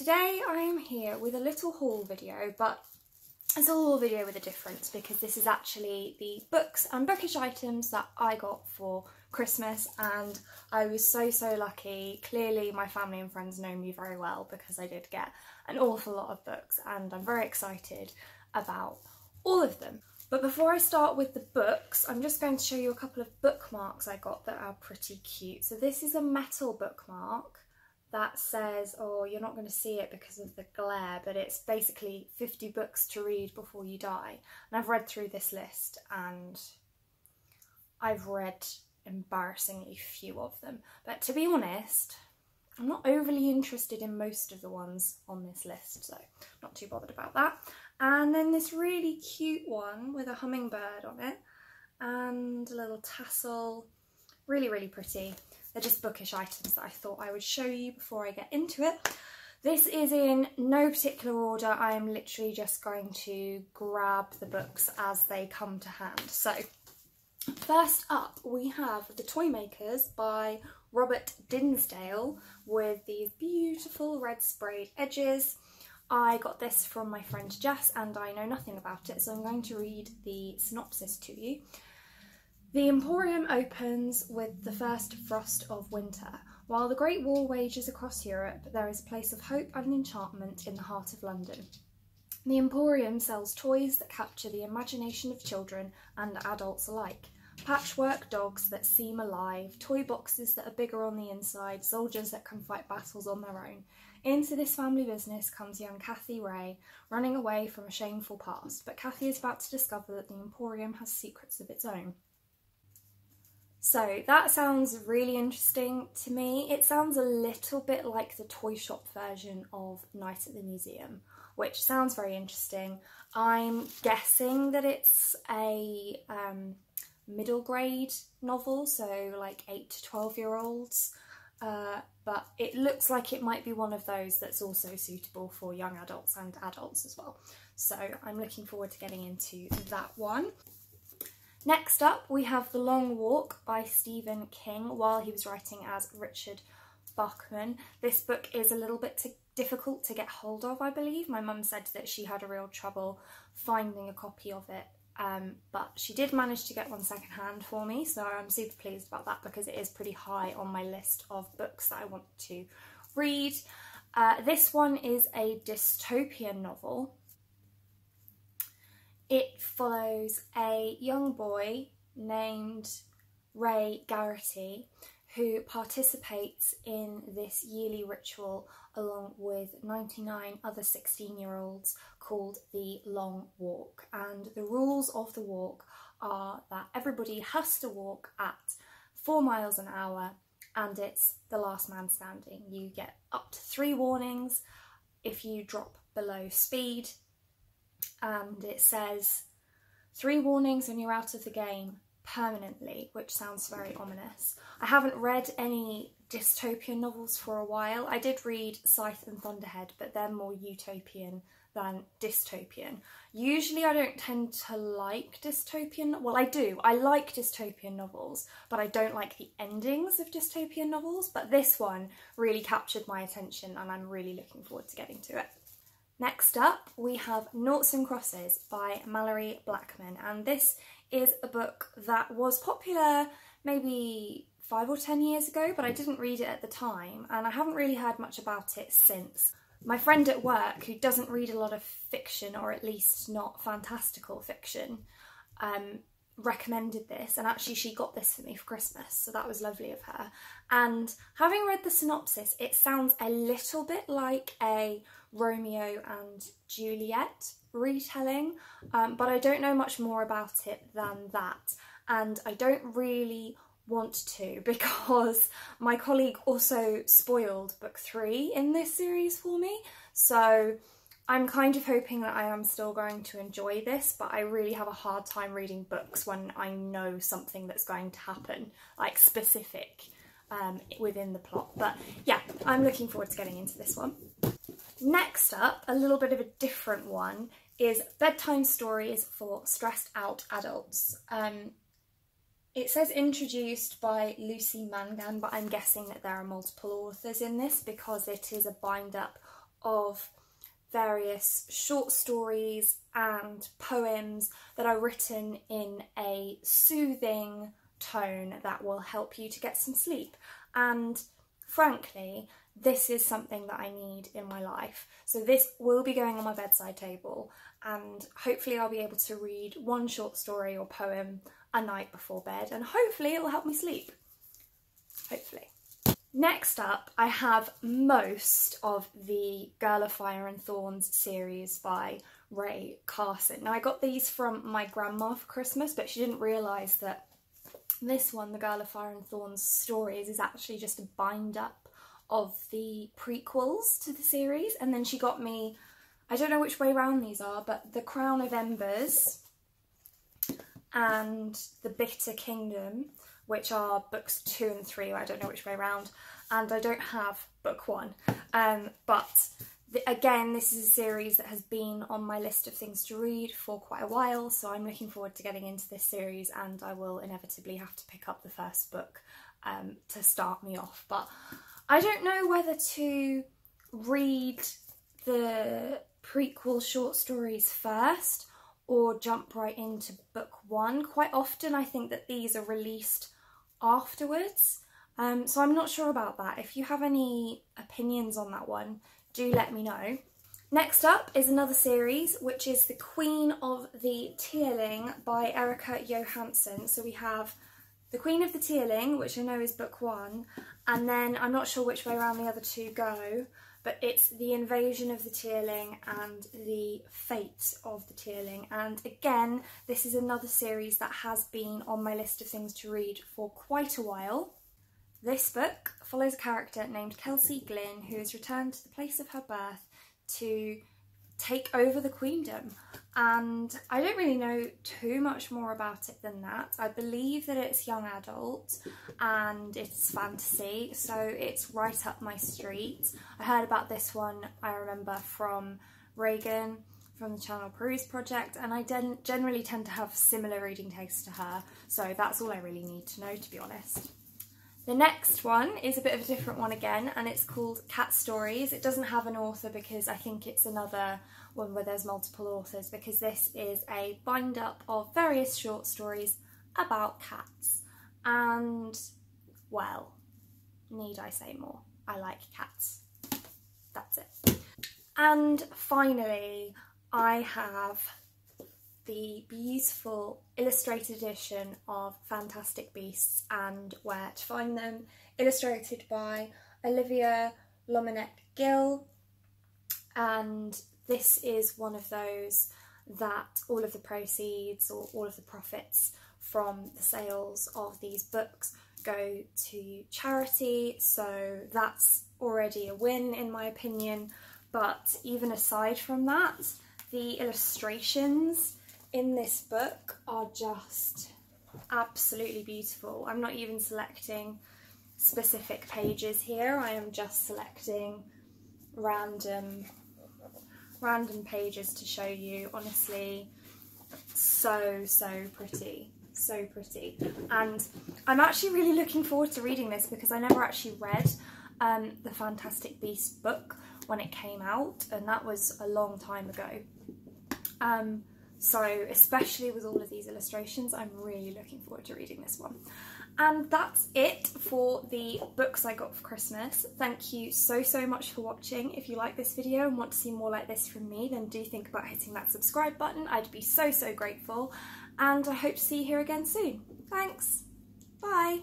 today I am here with a little haul video, but it's a haul video with a difference because this is actually the books and bookish items that I got for Christmas and I was so so lucky. Clearly my family and friends know me very well because I did get an awful lot of books and I'm very excited about all of them. But before I start with the books, I'm just going to show you a couple of bookmarks I got that are pretty cute. So this is a metal bookmark that says, oh, you're not going to see it because of the glare, but it's basically 50 books to read before you die. And I've read through this list and I've read embarrassingly few of them. But to be honest, I'm not overly interested in most of the ones on this list, so not too bothered about that. And then this really cute one with a hummingbird on it and a little tassel, really, really pretty. They're just bookish items that I thought I would show you before I get into it. This is in no particular order. I am literally just going to grab the books as they come to hand. So first up we have The Toymakers by Robert Dinsdale with these beautiful red sprayed edges. I got this from my friend Jess and I know nothing about it so I'm going to read the synopsis to you. The Emporium opens with the first frost of winter. While the Great War wages across Europe, there is a place of hope and enchantment in the heart of London. The Emporium sells toys that capture the imagination of children and adults alike. Patchwork dogs that seem alive, toy boxes that are bigger on the inside, soldiers that can fight battles on their own. Into this family business comes young Cathy Wray, running away from a shameful past, but Kathy is about to discover that the Emporium has secrets of its own. So that sounds really interesting to me. It sounds a little bit like the toy shop version of Night at the Museum, which sounds very interesting. I'm guessing that it's a um, middle grade novel, so like 8 to 12 year olds. Uh, but it looks like it might be one of those that's also suitable for young adults and adults as well. So I'm looking forward to getting into that one. Next up, we have The Long Walk by Stephen King while he was writing as Richard Bachman. This book is a little bit difficult to get hold of, I believe. My mum said that she had a real trouble finding a copy of it, um, but she did manage to get one secondhand for me, so I'm super pleased about that because it is pretty high on my list of books that I want to read. Uh, this one is a dystopian novel it follows a young boy named Ray Garraty who participates in this yearly ritual along with 99 other 16 year olds called the Long Walk. And the rules of the walk are that everybody has to walk at four miles an hour and it's the last man standing. You get up to three warnings if you drop below speed and it says three warnings and you're out of the game permanently, which sounds very ominous. I haven't read any dystopian novels for a while. I did read Scythe and Thunderhead, but they're more utopian than dystopian. Usually I don't tend to like dystopian, well I do, I like dystopian novels, but I don't like the endings of dystopian novels, but this one really captured my attention and I'm really looking forward to getting to it. Next up, we have Noughts and Crosses by Malorie Blackman, and this is a book that was popular maybe five or ten years ago, but I didn't read it at the time, and I haven't really heard much about it since. My friend at work, who doesn't read a lot of fiction, or at least not fantastical fiction, um, recommended this and actually she got this for me for Christmas so that was lovely of her. And having read the synopsis it sounds a little bit like a Romeo and Juliet retelling um, but I don't know much more about it than that. And I don't really want to because my colleague also spoiled book three in this series for me. So I'm kind of hoping that I am still going to enjoy this, but I really have a hard time reading books when I know something that's going to happen, like specific um, within the plot. But yeah, I'm looking forward to getting into this one. Next up, a little bit of a different one, is Bedtime Stories for Stressed Out Adults. Um, it says introduced by Lucy Mangan, but I'm guessing that there are multiple authors in this because it is a bind up of various short stories and poems that are written in a soothing tone that will help you to get some sleep. And frankly, this is something that I need in my life. So this will be going on my bedside table and hopefully I'll be able to read one short story or poem a night before bed and hopefully it will help me sleep. Hopefully. Next up, I have most of the Girl of Fire and Thorns series by Rae Carson. Now, I got these from my grandma for Christmas, but she didn't realise that this one, The Girl of Fire and Thorns stories, is actually just a bind up of the prequels to the series. And then she got me, I don't know which way round these are, but The Crown of Embers and The Bitter Kingdom which are books two and three, I don't know which way around, and I don't have book one. Um, but the, again, this is a series that has been on my list of things to read for quite a while, so I'm looking forward to getting into this series, and I will inevitably have to pick up the first book um, to start me off. But I don't know whether to read the prequel short stories first or jump right into book one. Quite often, I think that these are released afterwards. Um, so I'm not sure about that. If you have any opinions on that one, do let me know. Next up is another series, which is The Queen of the Tearling by Erika Johansen. So we have The Queen of the Tearling, which I know is book one, and then I'm not sure which way around the other two go, but it's the invasion of the Tearling and the fate of the Tearling. And again, this is another series that has been on my list of things to read for quite a while. This book follows a character named Kelsea Glynn who has returned to the place of her birth to take over the queendom. And I don't really know too much more about it than that. I believe that it's young adult and it's fantasy, so it's right up my street. I heard about this one, I remember, from Regan from the Channel Peruse Project, and I generally tend to have similar reading tastes to her, so that's all I really need to know, to be honest. The next one is a bit of a different one again, and it's called Cat Stories. It doesn't have an author because I think it's another one where there's multiple authors, because this is a bind up of various short stories about cats. And, well, need I say more? I like cats. That's it. And finally, I have the beautiful illustrated edition of Fantastic Beasts and Where to Find Them, illustrated by Olivia Lomenech Gill. And this is one of those that all of the proceeds or all of the profits from the sales of these books go to charity, so that's already a win in my opinion. But even aside from that, the illustrations in this book are just absolutely beautiful. I'm not even selecting specific pages here, I am just selecting random random pages to show you. Honestly, so, so pretty. So pretty. And I'm actually really looking forward to reading this because I never actually read um, the Fantastic Beasts book when it came out, and that was a long time ago. Um, so especially with all of these illustrations, I'm really looking forward to reading this one. And that's it for the books I got for Christmas. Thank you so, so much for watching. If you like this video and want to see more like this from me, then do think about hitting that subscribe button. I'd be so, so grateful. And I hope to see you here again soon. Thanks. Bye.